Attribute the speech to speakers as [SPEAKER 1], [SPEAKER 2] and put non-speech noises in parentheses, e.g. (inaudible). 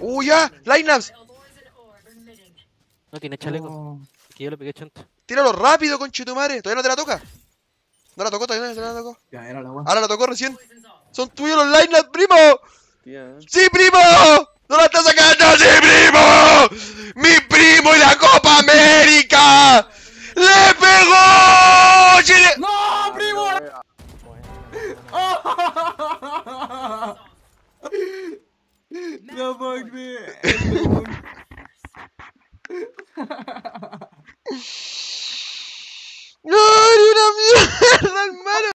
[SPEAKER 1] ¡Uh, ya! ¡Lineups!
[SPEAKER 2] No tiene chaleco.
[SPEAKER 3] Oh.
[SPEAKER 2] Que yo le pegué chanta.
[SPEAKER 1] ¡Tíralo rápido, conchetumare! ¿Todavía no te la toca? ¿No la tocó? ¿Todavía no te la tocó?
[SPEAKER 3] Ya era la weá.
[SPEAKER 1] Ahora la tocó recién. ¡Son tuyos los lineups, primo! ¡Sí, primo! ¡No la está sacando! ¡Sí, primo! ¡Mi primo y la Copa América! ¡Le pegó! ¡Chile!
[SPEAKER 3] ¡No, primo! (laughs) La bak be. (laughs)